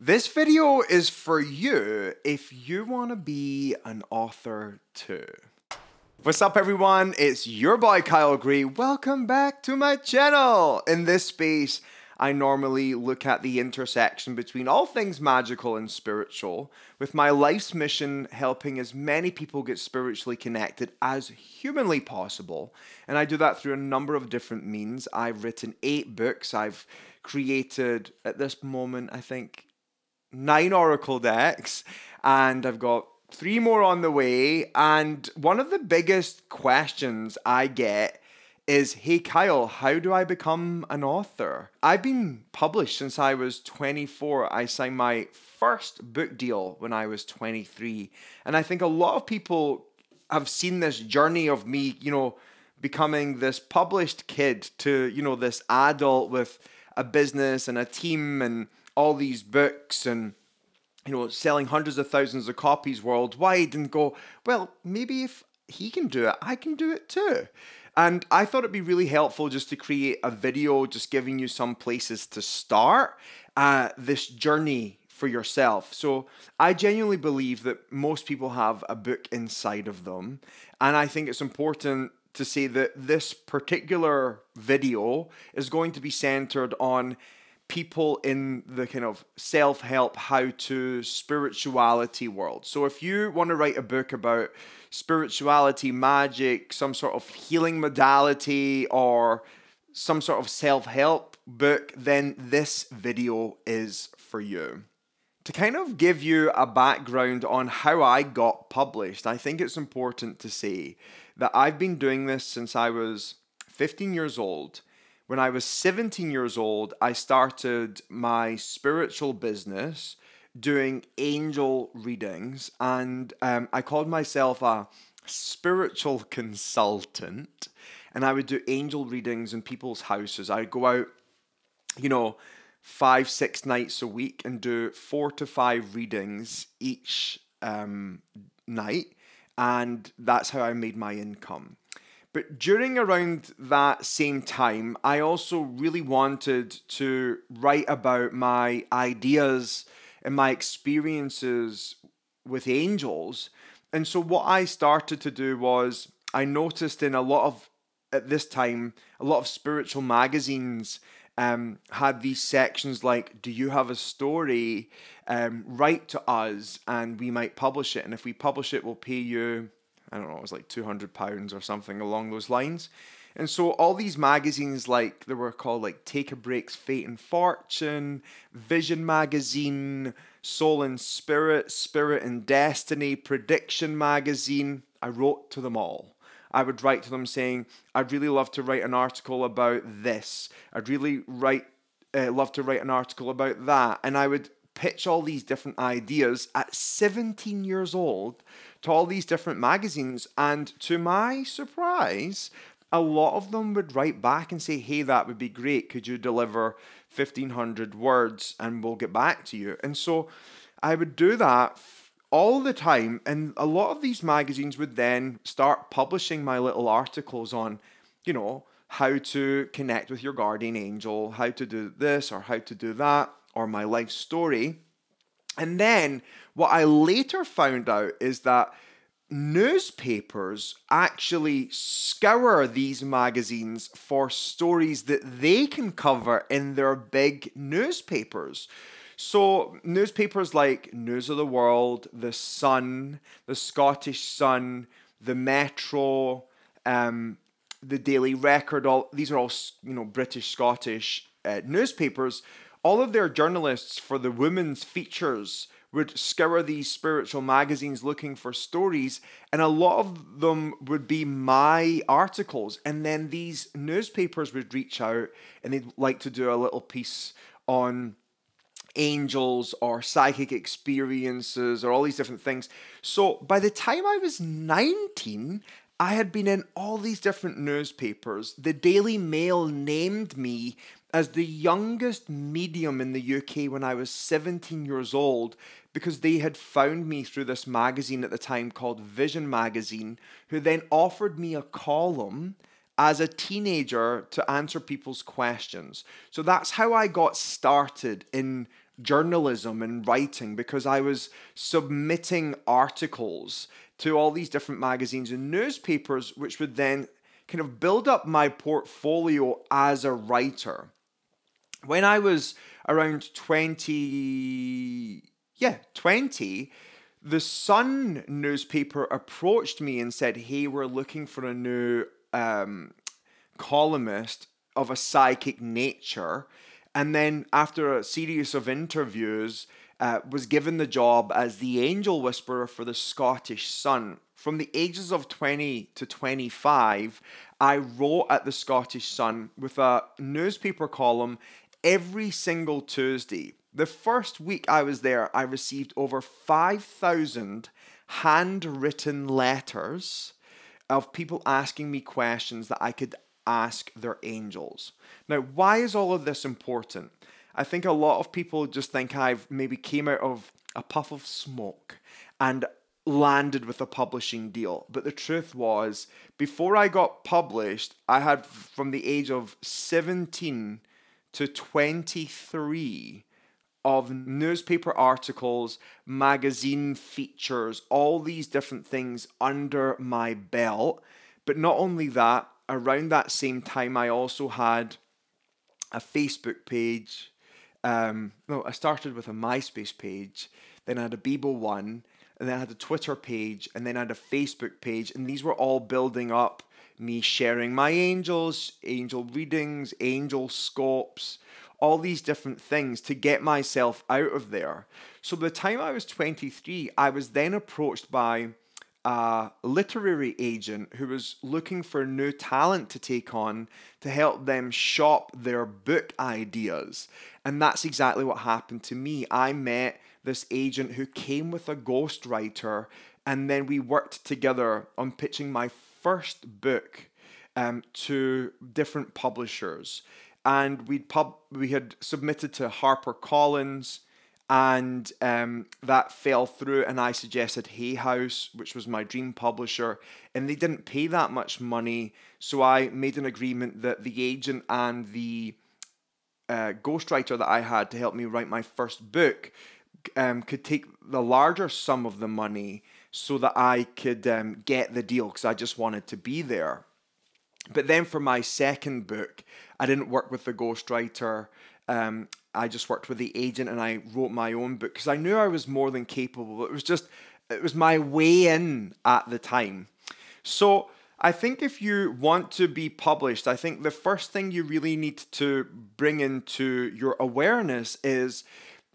This video is for you if you want to be an author too. What's up everyone? It's your boy Kyle Gray. Welcome back to my channel. In this space, I normally look at the intersection between all things magical and spiritual, with my life's mission helping as many people get spiritually connected as humanly possible. And I do that through a number of different means. I've written eight books. I've created, at this moment, I think nine Oracle decks, and I've got three more on the way. And one of the biggest questions I get is Hey Kyle, how do I become an author? I've been published since I was 24. I signed my first book deal when I was 23. And I think a lot of people have seen this journey of me, you know, becoming this published kid to, you know, this adult with a business and a team and all these books and you know selling hundreds of thousands of copies worldwide and go well maybe if he can do it i can do it too. And i thought it'd be really helpful just to create a video just giving you some places to start uh, this journey for yourself. So i genuinely believe that most people have a book inside of them. And i think it's important to say that this particular video is going to be centered on people in the kind of self help, how to, spirituality world. So if you want to write a book about spirituality, magic, some sort of healing modality, or some sort of self help book, then this video is for you. To kind of give you a background on how I got published, I think it's important to say that I've been doing this since I was 15 years old when I was 17 years old, I started my spiritual business doing angel readings, and um, I called myself a spiritual consultant. And I would do angel readings in people's houses. I'd go out, you know, five, six nights a week and do four to five readings each um, night. And that's how I made my income. But during around that same time, I also really wanted to write about my ideas and my experiences with angels. And so, what I started to do was, I noticed in a lot of, at this time, a lot of spiritual magazines um, had these sections like, Do you have a story? Um, write to us and we might publish it. And if we publish it, we'll pay you I don't know, it was like £200 or something along those lines. And so all these magazines, like they were called like Take a Break's Fate and Fortune, Vision Magazine, Soul and Spirit, Spirit and Destiny, Prediction Magazine, I wrote to them all. I would write to them saying, I'd really love to write an article about this. I'd really write, uh, love to write an article about that. And I would pitch all these different ideas at 17 years old to all these different magazines. And to my surprise, a lot of them would write back and say, Hey, that would be great. Could you deliver 1500 words and we'll get back to you? And so I would do that all the time. And a lot of these magazines would then start publishing my little articles on, you know, how to connect with your guardian angel, how to do this or how to do that, or my life story. And then what I later found out is that newspapers actually scour these magazines for stories that they can cover in their big newspapers. So, newspapers like News of the World, The Sun, The Scottish Sun, The Metro, um, The Daily Record, all these are all you know British Scottish uh, newspapers all of their journalists for the women's features would scour these spiritual magazines looking for stories, and a lot of them would be my articles. And then these newspapers would reach out and they'd like to do a little piece on angels or psychic experiences or all these different things. So by the time I was 19, I had been in all these different newspapers. The Daily Mail named me as the youngest medium in the UK when I was 17 years old because they had found me through this magazine at the time called Vision Magazine, who then offered me a column as a teenager to answer people's questions. So that's how I got started in journalism and writing because I was submitting articles to all these different magazines and newspapers, which would then kind of build up my portfolio as a writer. When I was around 20, yeah, 20, the Sun newspaper approached me and said, Hey, we're looking for a new um, columnist of a psychic nature. And then, after a series of interviews, uh, was given the job as the angel whisperer for the Scottish Sun. From the ages of 20 to 25, I wrote at the Scottish Sun with a newspaper column every single Tuesday. The first week I was there, I received over 5,000 handwritten letters of people asking me questions that I could ask their angels. Now, why is all of this important? I think a lot of people just think I've maybe came out of a puff of smoke and landed with a publishing deal. But the truth was, before I got published, I had from the age of 17 to 23 of newspaper articles, magazine features, all these different things under my belt. But not only that, around that same time, I also had a Facebook page, um, no, I started with a MySpace page, then I had a Bebo one, and then I had a Twitter page, and then I had a Facebook page, and these were all building up me sharing my angels, angel readings, angel scopes, all these different things to get myself out of there. So by the time I was 23, I was then approached by a literary agent who was looking for new talent to take on to help them shop their book ideas. And that's exactly what happened to me. I met this agent who came with a ghostwriter, and then we worked together on pitching my first book um, to different publishers. And we'd pub- we had submitted to Harper Collins, and um, that fell through and i suggested hay house which was my dream publisher and they didn't pay that much money so i made an agreement that the agent and the uh, ghostwriter that i had to help me write my first book um, could take the larger sum of the money so that i could um, get the deal because i just wanted to be there but then for my second book i didn't work with the ghostwriter um, I just worked with the agent and I wrote my own book because I knew I was more than capable. It was just, it was my way in at the time. So I think if you want to be published, I think the first thing you really need to bring into your awareness is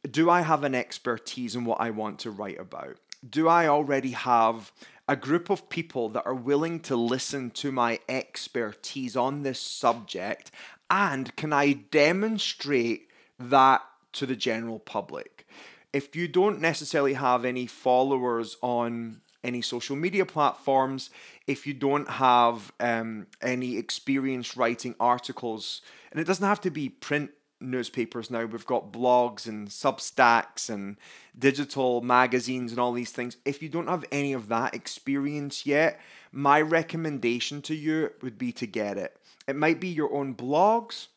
do I have an expertise in what I want to write about? Do I already have a group of people that are willing to listen to my expertise on this subject and can I demonstrate that to the general public? If you don't necessarily have any followers on any social media platforms, if you don't have um, any experience writing articles, and it doesn't have to be print newspapers now, we've got blogs and substacks and digital magazines and all these things. If you don't have any of that experience yet, my recommendation to you would be to get it. It might be your own blogs,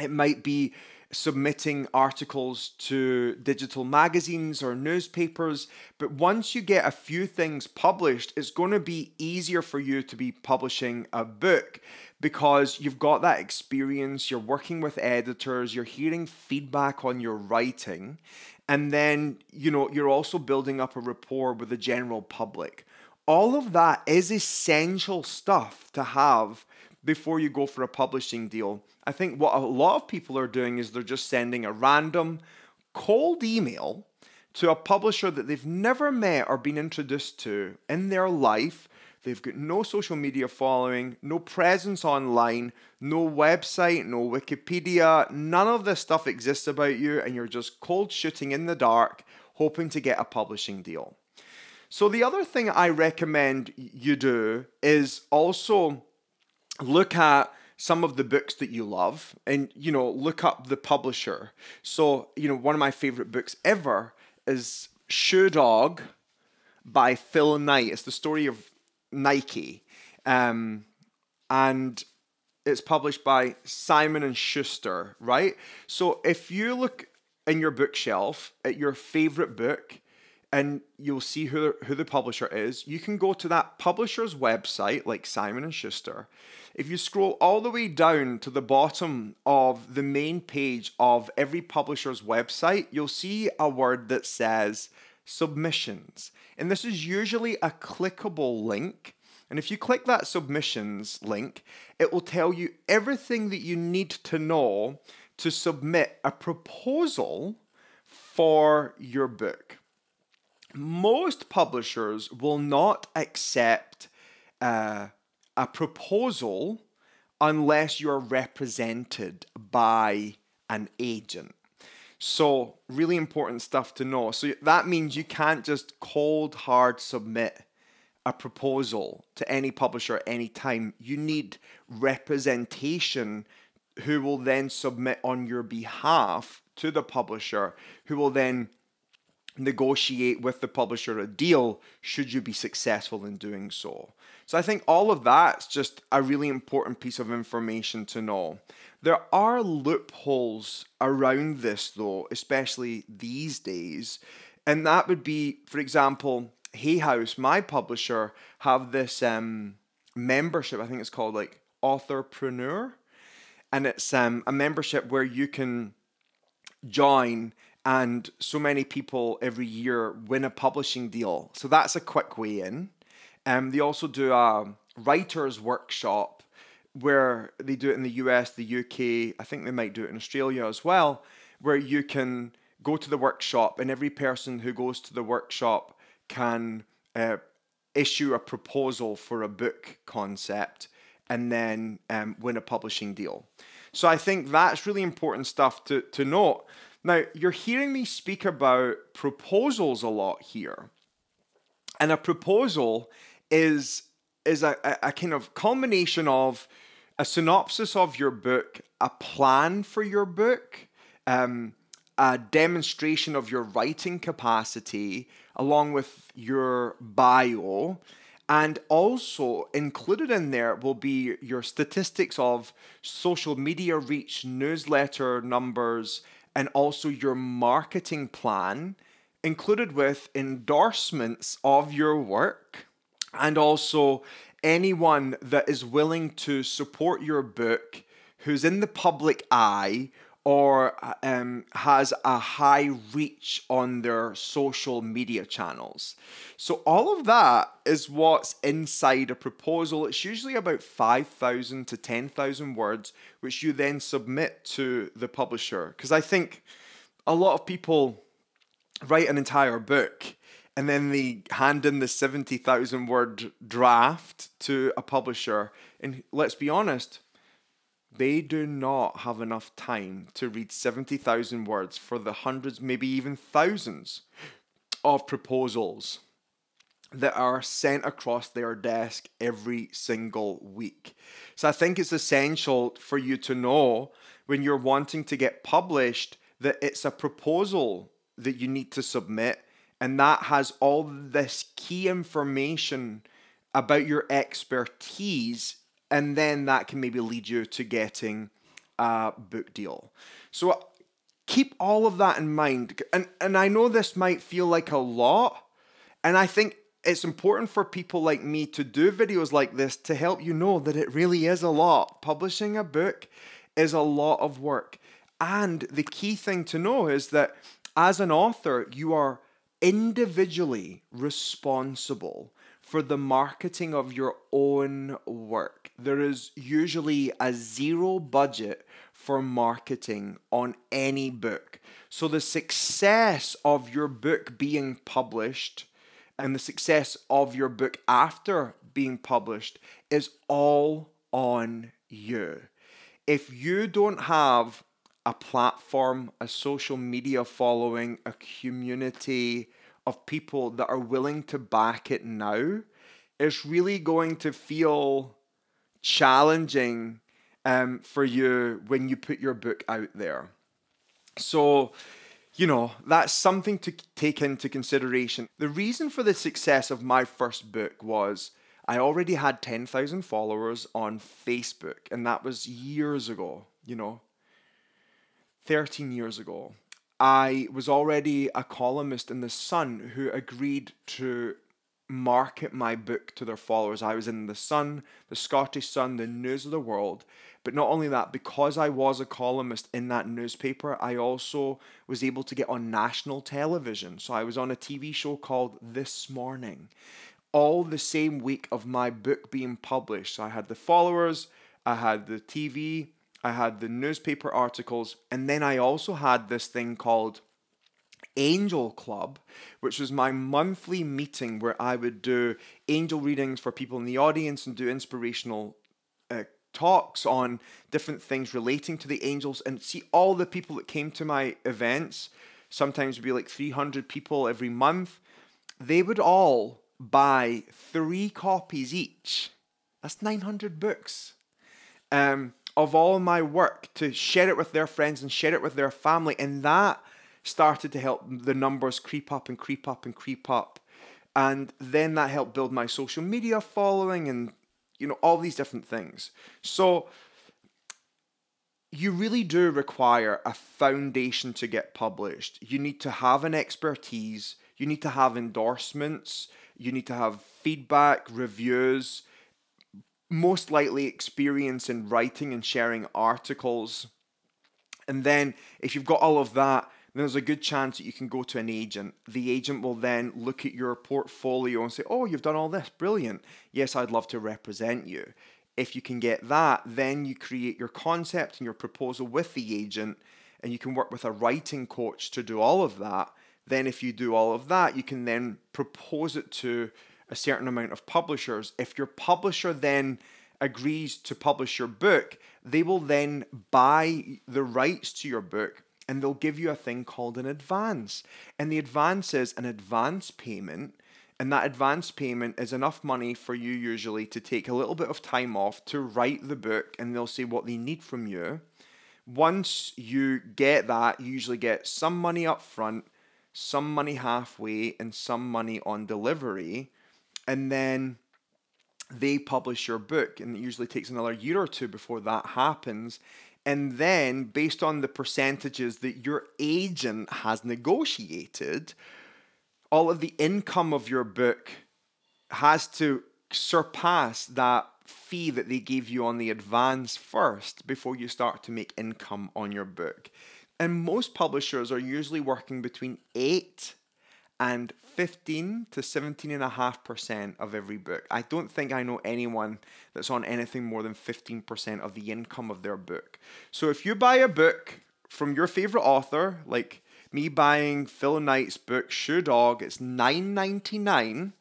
it might be submitting articles to digital magazines or newspapers. But once you get a few things published, it's going to be easier for you to be publishing a book because you've got that experience, you're working with editors, you're hearing feedback on your writing, and then, you know, you're also building up a rapport with the general public. All of that is essential stuff to have before you go for a publishing deal. I think what a lot of people are doing is they're just sending a random cold email to a publisher that they've never met or been introduced to in their life. They've got no social media following, no presence online, no website, no Wikipedia. None of this stuff exists about you, and you're just cold shooting in the dark, hoping to get a publishing deal. So, the other thing I recommend you do is also look at some of the books that you love and you know look up the publisher. So you know one of my favorite books ever is shoe dog by phil knight. It's the story of nike. Um, and it's published by simon and schuster right? So if you look in your bookshelf at your favorite book and you'll see who, who the publisher is. You can go to that publisher's website, like Simon and Schuster. If you scroll all the way down to the bottom of the main page of every publisher's website, you'll see a word that says submissions. And this is usually a clickable link. And if you click that submissions link, it will tell you everything that you need to know to submit a proposal for your book most publishers will not accept uh, a proposal unless you're represented by an agent. So, really important stuff to know. So, that means you can't just cold hard submit a proposal to any publisher at any time. You need representation who will then submit on your behalf to the publisher, who will then negotiate with the publisher a deal should you be successful in doing so. So I think all of that's just a really important piece of information to know. There are loopholes around this though, especially these days, and that would be, for example, Hay House, my publisher, have this um, membership. I think it's called like Authorpreneur, and it's um, a membership where you can join and so many people every year win a publishing deal. So that's a quick way in. Um, they also do a writer's workshop where they do it in the US, the UK, I think they might do it in Australia as well, where you can go to the workshop and every person who goes to the workshop can uh, issue a proposal for a book concept and then um, win a publishing deal. So I think that's really important stuff to, to note now, you're hearing me speak about proposals a lot here. And a proposal is, is a, a, kind of combination of a synopsis of your book, a plan for your book, um, a demonstration of your writing capacity, along with your bio. And also included in there will be your statistics of social media reach, newsletter numbers, and also your marketing plan, included with endorsements of your work, and also anyone that is willing to support your book who's in the public eye or um, has a high reach on their social media channels. So, all of that is what's inside a proposal. It's usually about 5,000 to 10,000 words, which you then submit to the publisher. Because I think a lot of people write an entire book and then they hand in the 70,000 word draft to a publisher. And let's be honest, they do not have enough time to read 70,000 words for the hundreds, maybe even thousands of proposals that are sent across their desk every single week. So I think it's essential for you to know when you're wanting to get published that it's a proposal that you need to submit and that has all this key information about your expertise and then that can maybe lead you to getting a book deal. So keep all of that in mind. And and I know this might feel like a lot, and I think it's important for people like me to do videos like this to help you know that it really is a lot. Publishing a book is a lot of work. And the key thing to know is that as an author, you are individually responsible for the marketing of your own work. There is usually a zero budget for marketing on any book. So the success of your book being published and the success of your book after being published is all on you. If you don't have a platform, a social media following, a community, of people that are willing to back it now, it's really going to feel challenging um, for you when you put your book out there. So, you know, that's something to take into consideration. The reason for the success of my first book was I already had 10,000 followers on Facebook, and that was years ago, you know, 13 years ago. I was already a columnist in The Sun who agreed to market my book to their followers. I was in The Sun, The Scottish Sun, The News of the World. But not only that, because I was a columnist in that newspaper, I also was able to get on national television. So I was on a TV show called This Morning, all the same week of my book being published. So I had the followers, I had the TV, I had the newspaper articles, and then I also had this thing called Angel Club, which was my monthly meeting where I would do angel readings for people in the audience and do inspirational uh, talks on different things relating to the angels and see all the people that came to my events. Sometimes would be like 300 people every month. They would all buy three copies each. That's 900 books. Um, of all my work to share it with their friends and share it with their family. And that started to help the numbers creep up and creep up and creep up. And then that helped build my social media following and, you know, all these different things. So you really do require a foundation to get published. You need to have an expertise, you need to have endorsements, you need to have feedback, reviews, most likely experience in writing and sharing articles. And then, if you've got all of that, then there's a good chance that you can go to an agent. The agent will then look at your portfolio and say, Oh, you've done all this, brilliant. Yes, I'd love to represent you. If you can get that, then you create your concept and your proposal with the agent, and you can work with a writing coach to do all of that. Then, if you do all of that, you can then propose it to a certain amount of publishers. If your publisher then agrees to publish your book, they will then buy the rights to your book and they'll give you a thing called an advance. And the advance is an advance payment. And that advance payment is enough money for you usually to take a little bit of time off to write the book, and they'll say what they need from you. Once you get that, you usually get some money up front, some money halfway, and some money on delivery. And then they publish your book, and it usually takes another year or two before that happens. And then, based on the percentages that your agent has negotiated, all of the income of your book has to surpass that fee that they gave you on the advance first before you start to make income on your book. And most publishers are usually working between 8 and 15 to 17.5% of every book. I don't think I know anyone that's on anything more than 15% of the income of their book. So if you buy a book from your favorite author, like me buying Phil Knight's book Shoe Dog, it's $9.99.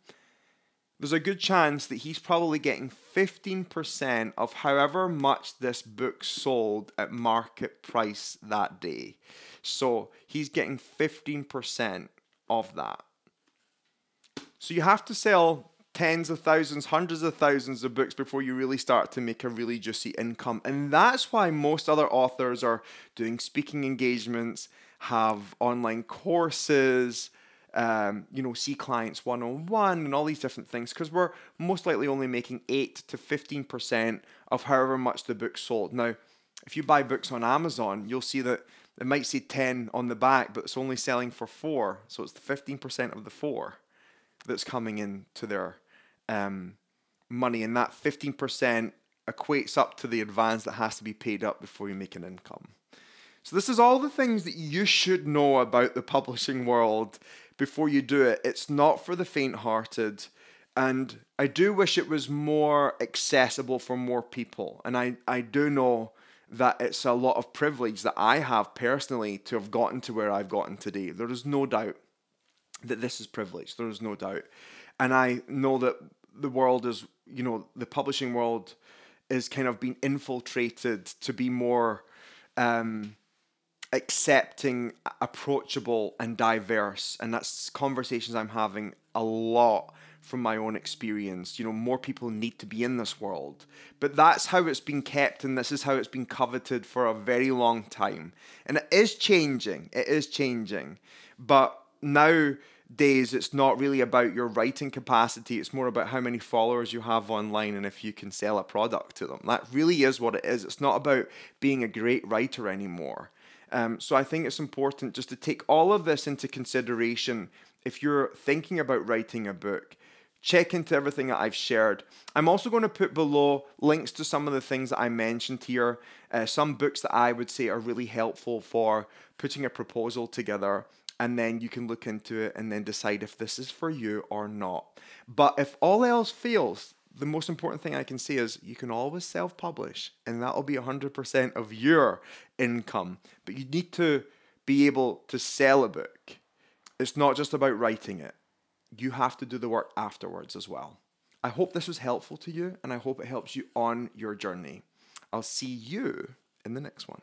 There's a good chance that he's probably getting 15% of however much this book sold at market price that day. So he's getting 15% of that. So you have to sell tens of thousands, hundreds of thousands of books before you really start to make a really juicy income. And that's why most other authors are doing speaking engagements, have online courses, um, you know, see clients one on one and all these different things because we're most likely only making 8 to 15% of however much the book sold. Now, if you buy books on Amazon, you'll see that it might say 10 on the back, but it's only selling for 4. So it's the 15% of the 4 that's coming into their um, money. And that 15% equates up to the advance that has to be paid up before you make an income. So, this is all the things that you should know about the publishing world before you do it. It's not for the faint hearted. And I do wish it was more accessible for more people. And I, I do know that it's a lot of privilege that I have personally to have gotten to where I've gotten today. There is no doubt that this is privilege. There is no doubt. And I know that the world is, you know, the publishing world is kind of being infiltrated to be more um, accepting, approachable, and diverse. And that's conversations I'm having a lot from my own experience. You know, more people need to be in this world. But that's how it's been kept, and this is how it's been coveted for a very long time. And it is changing. It is changing. But nowadays, it's not really about your writing capacity, it's more about how many followers you have online and if you can sell a product to them. That really is what it is. It's not about being a great writer anymore. Um, so I think it's important just to take all of this into consideration if you're thinking about writing a book. Check into everything that I've shared. I'm also going to put below links to some of the things that I mentioned here, uh, some books that I would say are really helpful for putting a proposal together and then you can look into it and then decide if this is for you or not. But if all else fails, the most important thing I can say is you can always self publish, and that'll be 100% of your income. But you need to be able to sell a book. It's not just about writing it, you have to do the work afterwards as well. I hope this was helpful to you, and I hope it helps you on your journey. I'll see you in the next one.